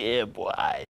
Yeah, boy.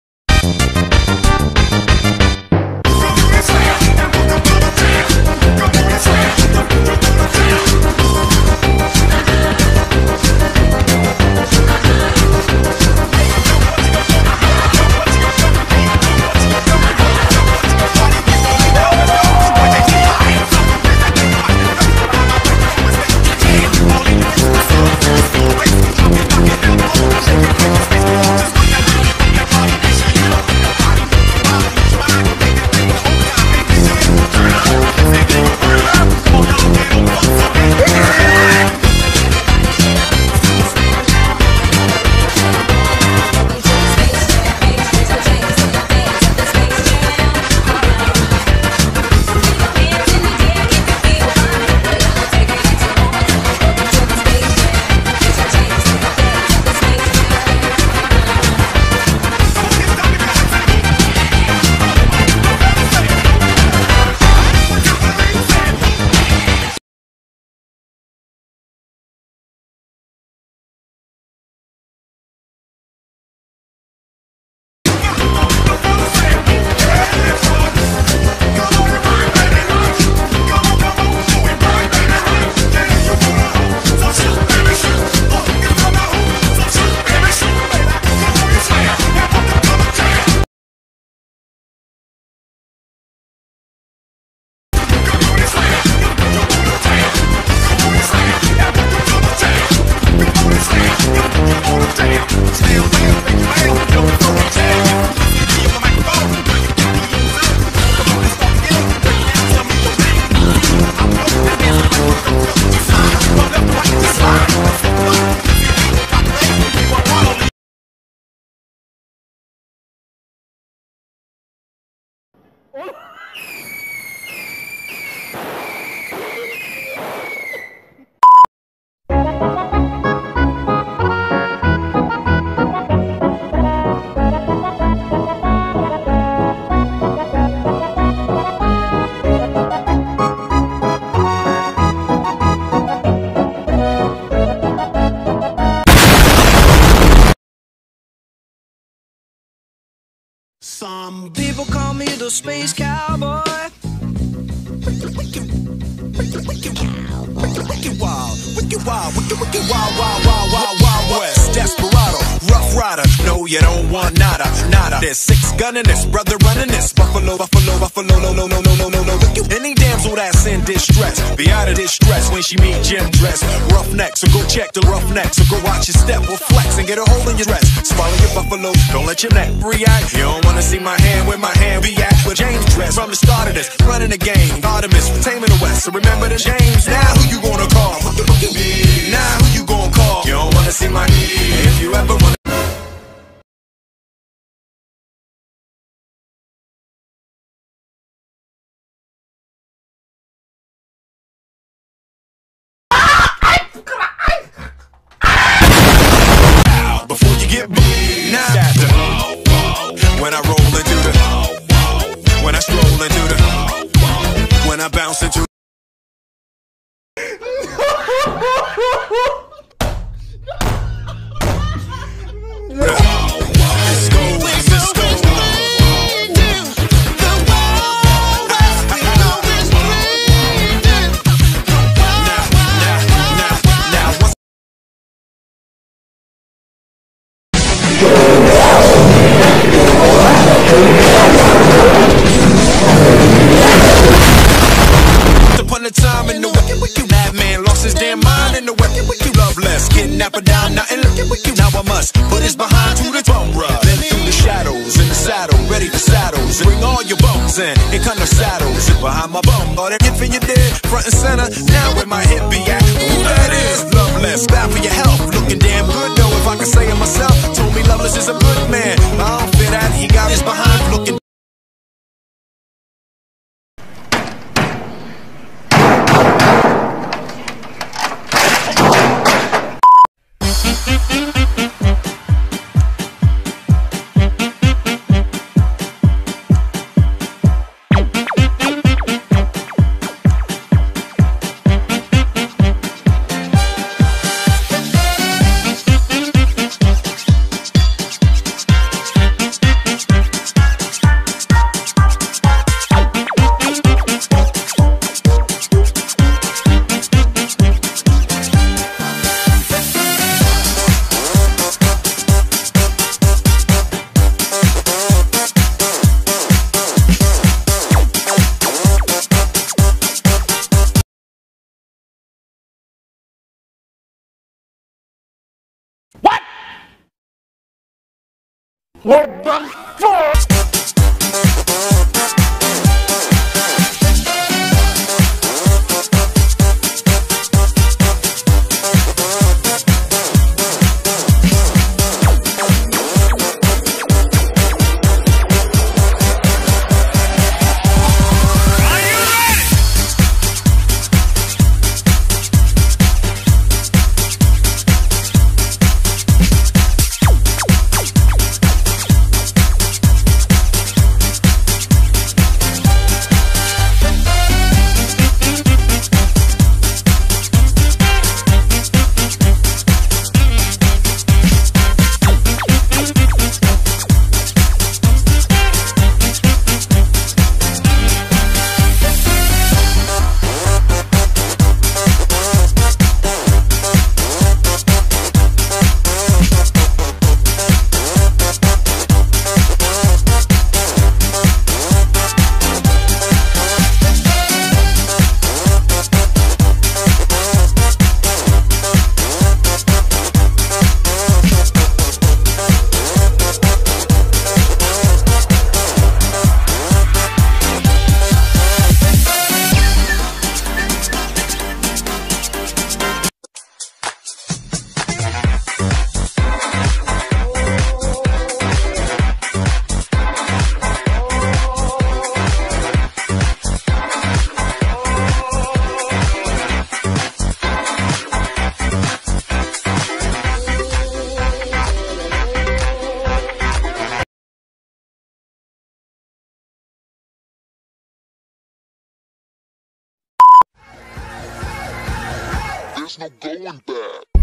Space cowboy. Wicked wild, wicked wild, wicked, wicked wild, wild, wild, wild, wild west. Desperado, rough rider. You don't want nada, nada. There's six gunning this, brother running this. Buffalo, buffalo, buffalo, no, no, no, no, no, no, no. Any damsel that's in distress, be out of distress when she meet Jim dress. Rough neck, so go check the rough neck. So go watch your step or flex and get a hold in your dress. Swallow your buffalo, don't let your neck react. You don't wanna see my hand where my hand be at. With James dress from the start of this, running the game. Artemis, taming the West. So remember the James. Now who you gonna call? Now who you gonna call? You don't wanna see my If you ever wanna. I bounce into loveless. Kidnapper down, nothing looking wicked. Now I must put his behind to the bum rub. Then through the shadows, in the saddle, ready for saddles. Bring all your bones in, here come the saddles. Behind my bum, all that if in your dead, front and center. Now where my hip be at? Who that is? Loveless, bad for your health. Looking damn good though, if I can say it myself. Told me Loveless is a good man. I don't fit that, he got his behind looking. What the fuck? No going back.